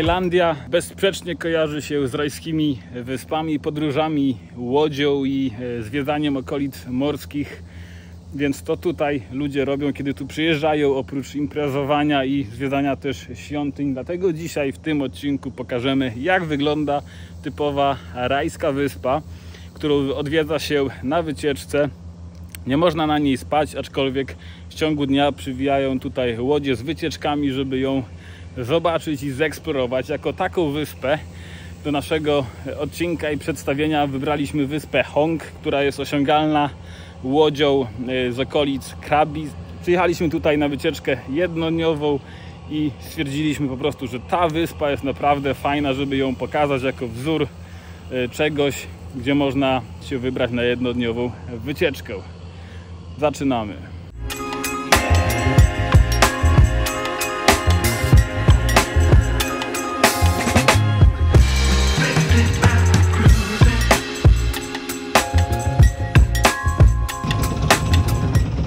Tajlandia bezsprzecznie kojarzy się z rajskimi wyspami, podróżami łodzią i e, zwiedzaniem okolic morskich. Więc to tutaj ludzie robią, kiedy tu przyjeżdżają, oprócz imprezowania i zwiedzania też świątyń. Dlatego dzisiaj w tym odcinku pokażemy, jak wygląda typowa rajska wyspa, którą odwiedza się na wycieczce. Nie można na niej spać, aczkolwiek w ciągu dnia przywijają tutaj łodzie z wycieczkami, żeby ją zobaczyć i zeksplorować. Jako taką wyspę do naszego odcinka i przedstawienia wybraliśmy wyspę Hong, która jest osiągalna łodzią e, z okolic Krabi. Przyjechaliśmy tutaj na wycieczkę jednodniową i stwierdziliśmy po prostu, że ta wyspa jest naprawdę fajna, żeby ją pokazać jako wzór e, czegoś, gdzie można się wybrać na jednodniową wycieczkę. Zaczynamy.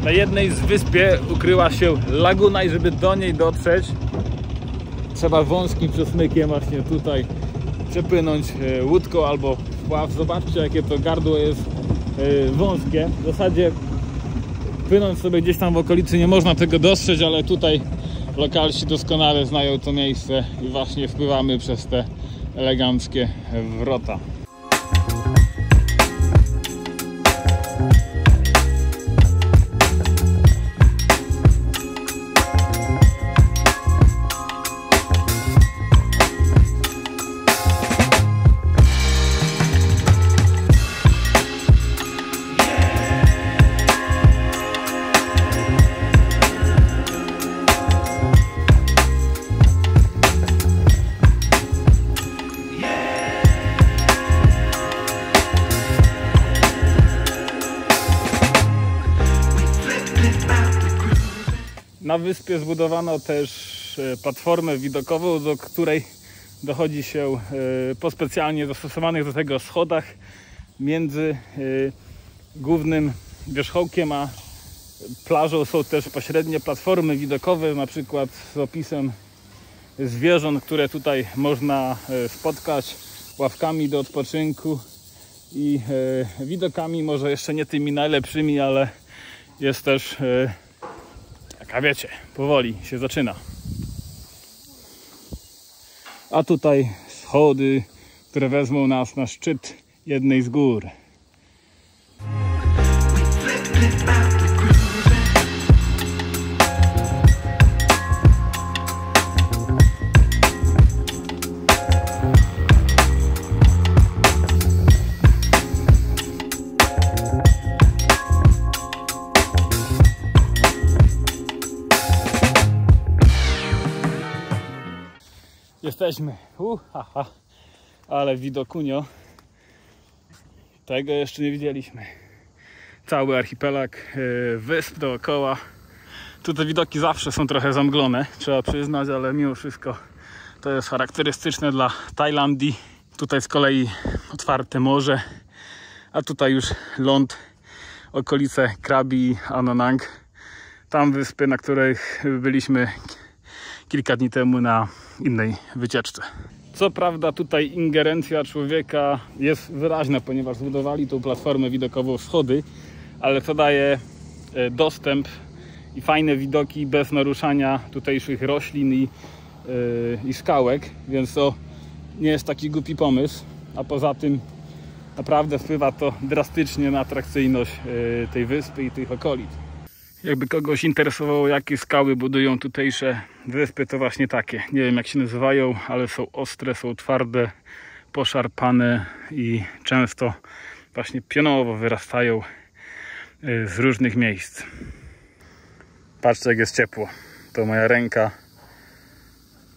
Na jednej z wyspie ukryła się laguna i żeby do niej dotrzeć trzeba wąskim przesmykiem właśnie tutaj przepłynąć e, łódką albo wpław. Zobaczcie jakie to gardło jest e, wąskie. W zasadzie płynąć sobie gdzieś tam w okolicy nie można tego dostrzec, ale tutaj lokalsi doskonale znają to miejsce i właśnie wpływamy przez te eleganckie wrota. Wyspie zbudowano też e, platformę widokową, do której dochodzi się e, po specjalnie zastosowanych do tego schodach między e, głównym wierzchołkiem a plażą. Są też pośrednie platformy widokowe, na przykład z opisem zwierząt, które tutaj można spotkać, ławkami do odpoczynku i widokami, może jeszcze nie tymi najlepszymi, ale jest też a wiecie, powoli się zaczyna. A tutaj schody, które wezmą nas na szczyt jednej z gór. Jesteśmy. Uh, haha. Ale widokunio. Tego jeszcze nie widzieliśmy. Cały archipelag yy, wysp dookoła. Tu te widoki zawsze są trochę zamglone, trzeba przyznać, ale mimo wszystko to jest charakterystyczne dla Tajlandii. Tutaj z kolei otwarte morze, a tutaj już ląd, okolice Krabi i Anonang. Tam wyspy, na których byliśmy kilka dni temu na innej wycieczce. Co prawda tutaj ingerencja człowieka jest wyraźna, ponieważ zbudowali tą platformę widokową schody, ale to daje e, dostęp i fajne widoki bez naruszania tutejszych roślin i, yy, i skałek, więc to nie jest taki głupi pomysł, a poza tym naprawdę wpływa to drastycznie na atrakcyjność yy, tej wyspy i tych okolic. Jakby kogoś interesowało, jakie skały budują tutejsze wyspy, to właśnie takie. Nie wiem jak się nazywają, ale są ostre, są twarde, poszarpane i często właśnie pionowo wyrastają y, z różnych miejsc. Patrzcie jak jest ciepło. To moja ręka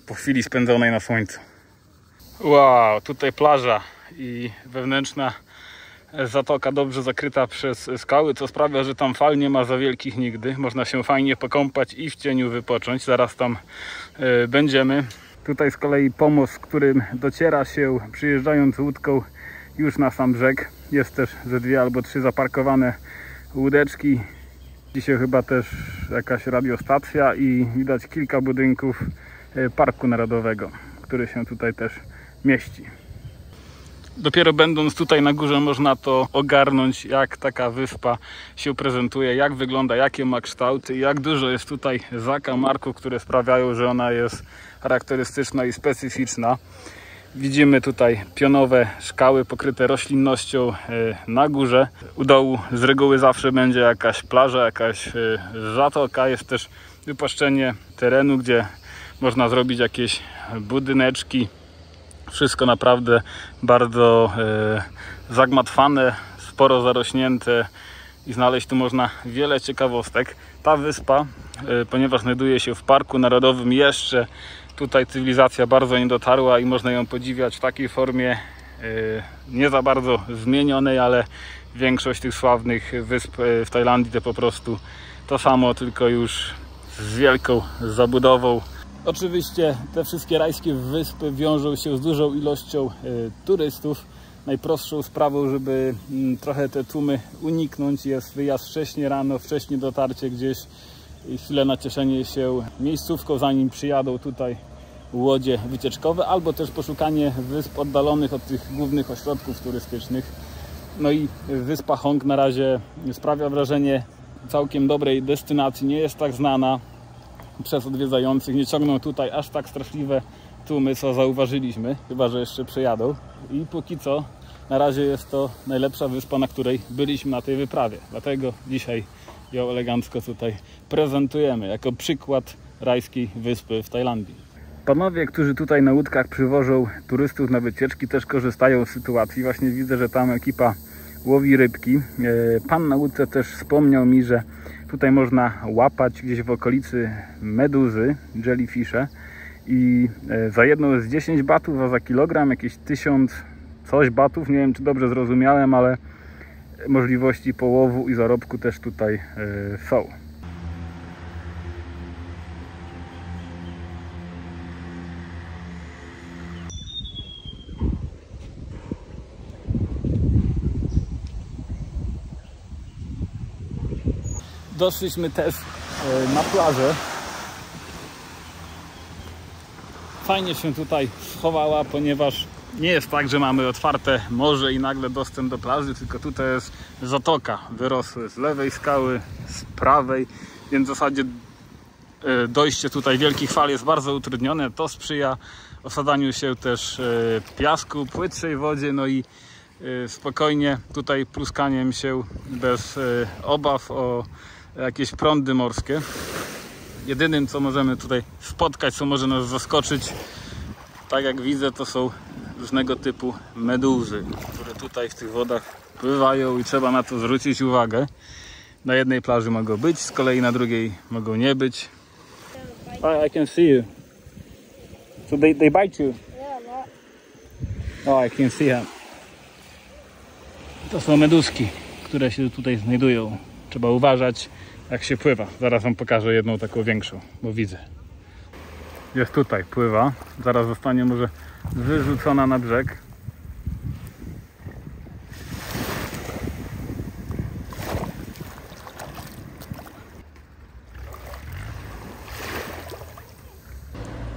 po chwili spędzonej na słońcu. Wow, tutaj plaża i wewnętrzna zatoka dobrze zakryta przez skały, co sprawia, że tam fal nie ma za wielkich nigdy. Można się fajnie pokąpać i w cieniu wypocząć. Zaraz tam e, będziemy. Tutaj z kolei pomost, którym dociera się przyjeżdżając łódką już na sam brzeg. Jest też ze dwie albo trzy zaparkowane łódeczki. Dzisiaj chyba też jakaś radiostacja i widać kilka budynków e, Parku Narodowego, który się tutaj też mieści. Dopiero będąc tutaj na górze można to ogarnąć, jak taka wyspa się prezentuje, jak wygląda, jakie ma kształty jak dużo jest tutaj zakamarków, które sprawiają, że ona jest charakterystyczna i specyficzna. Widzimy tutaj pionowe szkały pokryte roślinnością e, na górze. U dołu z reguły zawsze będzie jakaś plaża, jakaś e, zatoka. Jest też wypłaszczenie terenu, gdzie można zrobić jakieś budyneczki. Wszystko naprawdę bardzo e, zagmatwane, sporo zarośnięte i znaleźć tu można wiele ciekawostek. Ta wyspa, ponieważ znajduje się w Parku Narodowym jeszcze Tutaj cywilizacja bardzo nie dotarła i można ją podziwiać w takiej formie e, nie za bardzo zmienionej, ale większość tych sławnych wysp e, w Tajlandii to po prostu to samo, tylko już z wielką zabudową. Oczywiście te wszystkie rajskie wyspy wiążą się z dużą ilością e, turystów. Najprostszą sprawą, żeby mm, trochę te tłumy uniknąć jest wyjazd wcześniej rano, wcześniej dotarcie gdzieś i chwilę nacieszenie się miejscówką, zanim przyjadą tutaj łodzie wycieczkowe, albo też poszukanie wysp oddalonych od tych głównych ośrodków turystycznych. No i wyspa Hong na razie sprawia wrażenie całkiem dobrej destynacji, nie jest tak znana przez odwiedzających, nie ciągną tutaj aż tak straszliwe tłumy, co zauważyliśmy, chyba że jeszcze przejadą. I póki co na razie jest to najlepsza wyspa, na której byliśmy na tej wyprawie. Dlatego dzisiaj ją elegancko tutaj prezentujemy jako przykład rajskiej wyspy w Tajlandii. Panowie, którzy tutaj na łódkach przywożą turystów na wycieczki też korzystają z sytuacji. Właśnie widzę, że tam ekipa łowi rybki. E, pan na łódce też wspomniał mi, że tutaj można łapać gdzieś w okolicy meduzy, jellyfishe i e, za jedną jest 10 batów, a za kilogram jakieś 1000 coś batów. Nie wiem, czy dobrze zrozumiałem, ale możliwości połowu i zarobku też tutaj e, są. Doszliśmy też e, na plażę. Fajnie się tutaj schowała, ponieważ nie jest tak, że mamy otwarte morze i nagle dostęp do plaży, tylko tutaj jest zatoka wyrosły z lewej skały, z prawej, więc w zasadzie e, dojście tutaj wielkich fal jest bardzo utrudnione. To sprzyja osadzaniu się też e, piasku, płytszej wodzie, no i spokojnie tutaj pluskaniem się bez obaw o jakieś prądy morskie. Jedynym co możemy tutaj spotkać, co może nas zaskoczyć, tak jak widzę, to są różnego typu meduzy, które tutaj w tych wodach pływają i trzeba na to zwrócić uwagę. Na jednej plaży mogą być, z kolei na drugiej mogą nie być. I, I can see you. So they, they bite you? Oh, I can see them. To są meduski, które się tutaj znajdują. Trzeba uważać jak się pływa. Zaraz Wam pokażę jedną taką większą, bo widzę. Jest tutaj, pływa. Zaraz zostanie może wyrzucona na brzeg.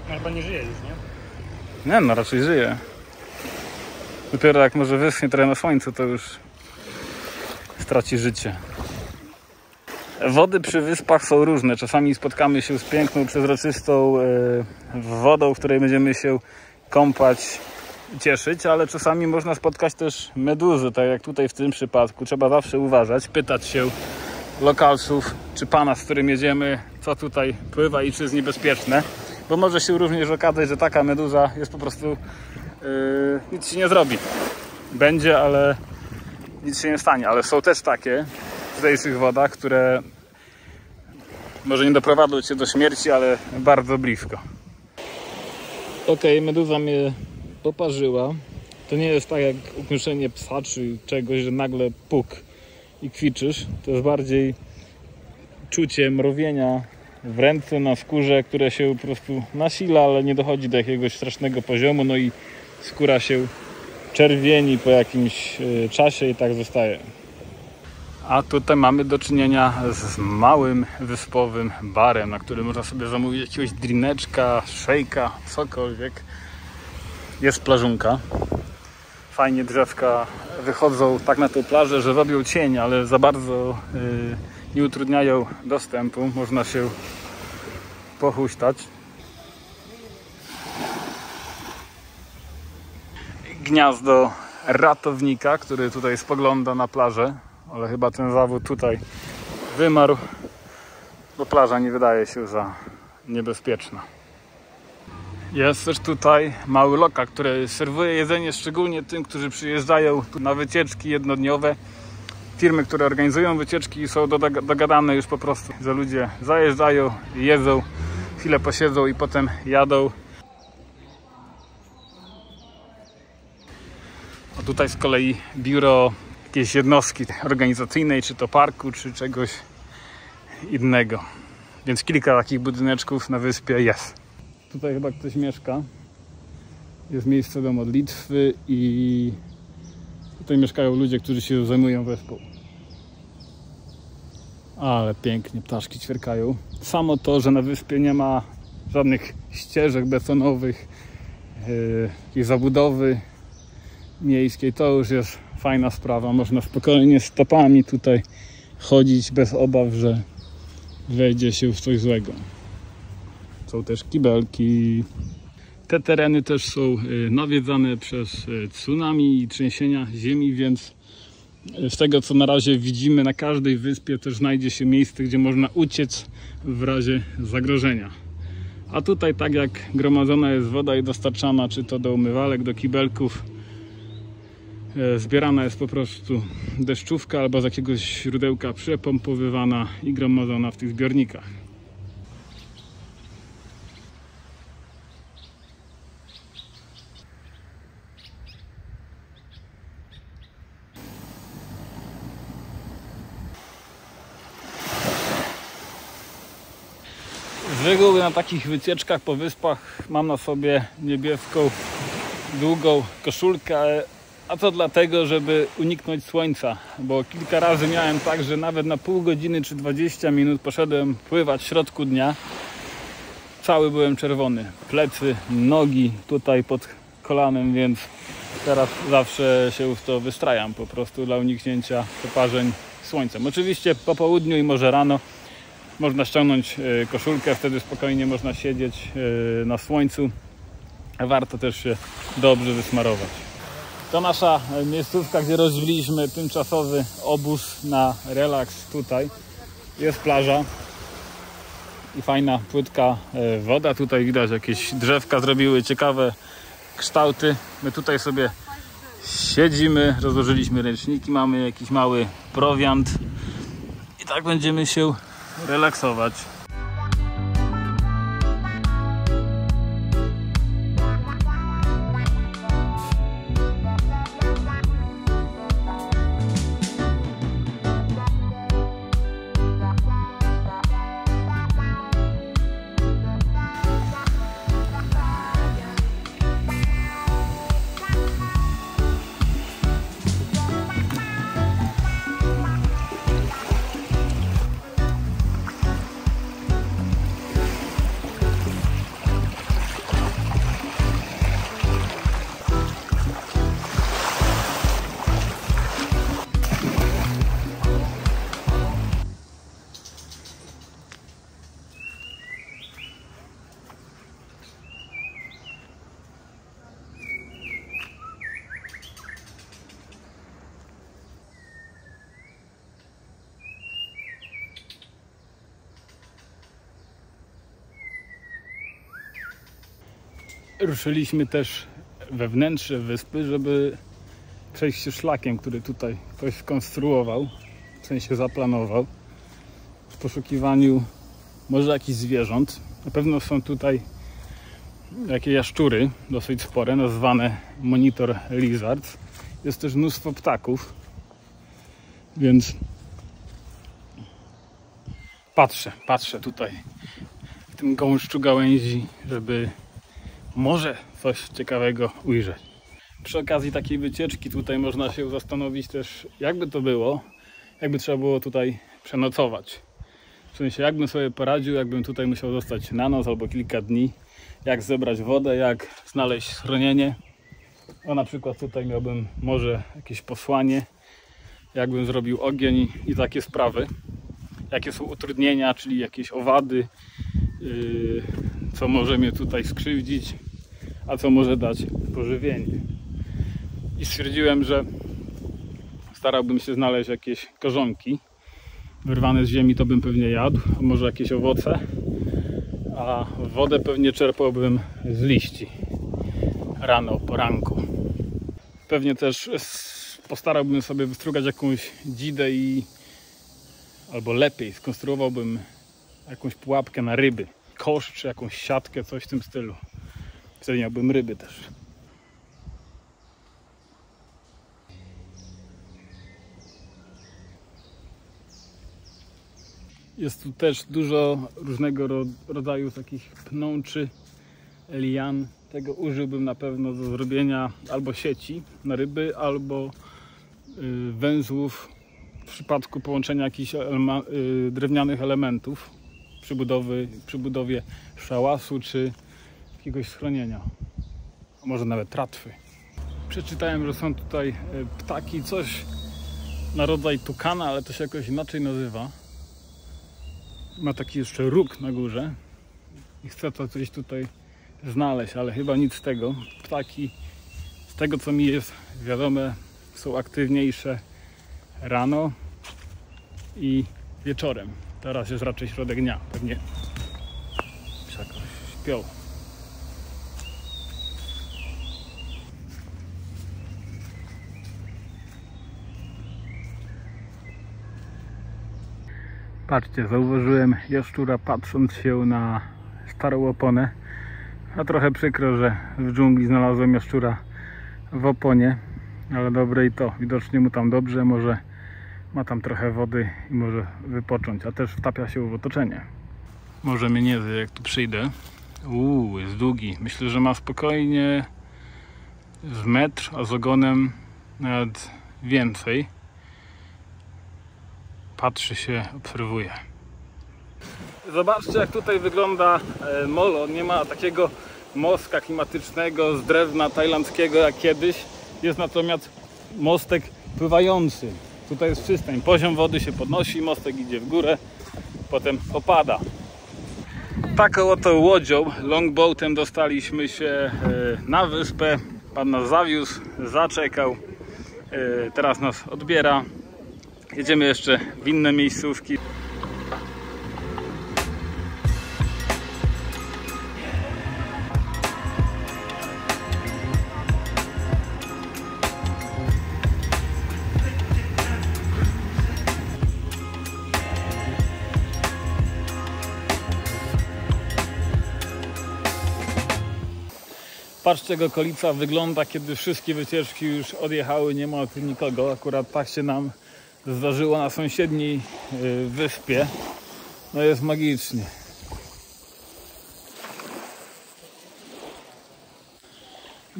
Chyba nie żyje już, nie? Nie no, raczej żyje. Dopiero jak może wyschnie trochę na słońcu, to już straci życie. Wody przy wyspach są różne. Czasami spotkamy się z piękną, przezroczystą e, wodą, w której będziemy się kąpać, cieszyć, ale czasami można spotkać też meduzy, tak jak tutaj w tym przypadku. Trzeba zawsze uważać, pytać się lokalsów, czy pana, z którym jedziemy, co tutaj pływa i czy jest niebezpieczne, bo może się również okazać, że taka meduza jest po prostu yy, nic się nie zrobi. Będzie, ale nic się nie stanie, ale są też takie tutejszych wodach, które może nie doprowadzą cię do śmierci, ale bardzo blisko. Ok, meduza mnie poparzyła. To nie jest tak jak ukąszenie psa czy czegoś, że nagle puk i kwiczysz. To jest bardziej czucie mrowienia w ręce, na skórze, które się po prostu nasila, ale nie dochodzi do jakiegoś strasznego poziomu. No i skóra się czerwieni po jakimś e, czasie i tak zostaje. A tutaj mamy do czynienia z małym wyspowym barem, na którym można sobie zamówić jakiegoś drineczka, szejka, cokolwiek. Jest plażunka. Fajnie drzewka wychodzą tak na tą plażę, że robią cień, ale za bardzo y, nie utrudniają dostępu. Można się pochuśtać. Gniazdo ratownika, który tutaj spogląda na plażę, ale chyba ten zawód tutaj wymarł, bo plaża nie wydaje się za niebezpieczna. Jest też tutaj mały lokal, który serwuje jedzenie szczególnie tym, którzy przyjeżdżają na wycieczki jednodniowe. Firmy, które organizują wycieczki są dogadane już po prostu, że ludzie zajeżdżają, jedzą, chwilę posiedzą i potem jadą. A tutaj z kolei biuro jakiejś jednostki organizacyjnej, czy to parku, czy czegoś innego. Więc kilka takich budyneczków na wyspie jest. Tutaj chyba ktoś mieszka. Jest miejsce do modlitwy i tutaj mieszkają ludzie, którzy się zajmują wyspą. Ale pięknie ptaszki ćwierkają. Samo to, że na wyspie nie ma żadnych ścieżek betonowych, yy, zabudowy miejskiej, to już jest fajna sprawa. Można spokojnie stopami tutaj chodzić bez obaw, że wejdzie się w coś złego. Są też kibelki. Te tereny też są y, nawiedzane przez y, tsunami i trzęsienia ziemi, więc z tego co na razie widzimy na każdej wyspie też znajdzie się miejsce, gdzie można uciec w razie zagrożenia. A tutaj tak jak gromadzona jest woda i dostarczana czy to do umywalek, do kibelków, zbierana jest po prostu deszczówka albo z jakiegoś źródełka przepompowywana i gromadzona w tych zbiornikach. Z reguły na takich wycieczkach po wyspach mam na sobie niebieską, długą koszulkę, a to dlatego, żeby uniknąć słońca, bo kilka razy miałem tak, że nawet na pół godziny czy 20 minut poszedłem pływać w środku dnia. Cały byłem czerwony. Plecy, nogi tutaj pod kolanem, więc teraz zawsze się w to wystrajam po prostu dla uniknięcia poparzeń słońcem. Oczywiście po południu i może rano można ściągnąć e, koszulkę, wtedy spokojnie można siedzieć e, na słońcu. Warto też się dobrze wysmarować. To nasza miejscówka, gdzie rozbiliśmy tymczasowy obóz na relaks tutaj. Jest plaża i fajna, płytka e, woda. Tutaj widać jakieś drzewka zrobiły ciekawe kształty. My tutaj sobie siedzimy, rozłożyliśmy ręczniki, mamy jakiś mały prowiant i tak będziemy się relaksować. Ruszyliśmy też we wnętrze wyspy, żeby przejść się szlakiem, który tutaj ktoś skonstruował, w sensie zaplanował, w poszukiwaniu może jakichś zwierząt. Na pewno są tutaj jakieś jaszczury, dosyć spore, nazwane monitor lizards. Jest też mnóstwo ptaków, więc patrzę, patrzę tutaj w tym gąszczu gałęzi, żeby może coś ciekawego ujrzeć. Przy okazji takiej wycieczki tutaj można się zastanowić też, jakby to było, jakby trzeba było tutaj przenocować. W sensie, jakbym sobie poradził, jakbym tutaj musiał zostać na noc albo kilka dni, jak zebrać wodę, jak znaleźć schronienie. O na przykład tutaj miałbym może jakieś posłanie, jakbym zrobił ogień i, i takie sprawy. Jakie są utrudnienia, czyli jakieś owady, yy, co może mnie tutaj skrzywdzić, a co może dać pożywienie. I stwierdziłem, że starałbym się znaleźć jakieś korzonki wyrwane z ziemi, to bym pewnie jadł, a może jakieś owoce, a wodę pewnie czerpałbym z liści rano, poranku. Pewnie też postarałbym sobie wystrugać jakąś dzidę i albo lepiej skonstruowałbym jakąś pułapkę na ryby, kosz czy jakąś siatkę, coś w tym stylu. Wtedy miałbym ryby też. Jest tu też dużo różnego ro- rodzaju takich pnączy, lian. Tego użyłbym na pewno do zrobienia albo sieci na ryby, albo y, węzłów w przypadku połączenia jakichś y, drewnianych elementów przy, budowy, przy budowie szałasu czy jakiegoś schronienia. A może nawet tratwy. Przeczytałem, że są tutaj y, ptaki, coś na rodzaj tukana, ale to się jakoś inaczej nazywa. Ma taki jeszcze róg na górze i chcę to coś tutaj znaleźć, ale chyba nic z tego. Ptaki, z tego co mi jest wiadome, są aktywniejsze rano i wieczorem. Teraz jest raczej środek dnia, pewnie jakoś śpią. Patrzcie, zauważyłem jaszczura patrząc się na starą oponę. A trochę przykro, że w dżungli znalazłem jaszczura w oponie. Ale dobre i to. Widocznie mu tam dobrze, może ma tam trochę wody i może wypocząć. A też wtapia się w otoczenie. Może mnie nie zje, jak tu przyjdę. Uuu, jest długi. Myślę, że ma spokojnie z metr, a z ogonem nawet więcej patrzy się, obserwuje. Zobaczcie jak tutaj wygląda e, molo. Nie ma takiego mostka klimatycznego z drewna tajlandzkiego jak kiedyś. Jest natomiast mostek pływający. Tutaj jest przystań. Poziom wody się podnosi, mostek idzie w górę, potem opada. Taką oto łodzią, longboatem dostaliśmy się e, na wyspę. Pan nas zawiózł, zaczekał. E, Teraz nas odbiera. Jedziemy jeszcze w inne miejscówki. Patrzcie jak okolica wygląda, kiedy wszystkie wycieczki już odjechały, nie ma tu nikogo. Akurat tak się nam zdarzyło na sąsiedniej y, wyspie. No jest magicznie.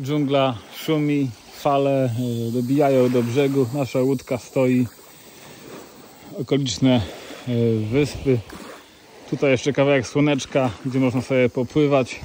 Dżungla szumi, fale y, dobijają do brzegu. Nasza łódka stoi. Okoliczne y, wyspy. Tutaj jeszcze kawałek słoneczka, gdzie można sobie popływać.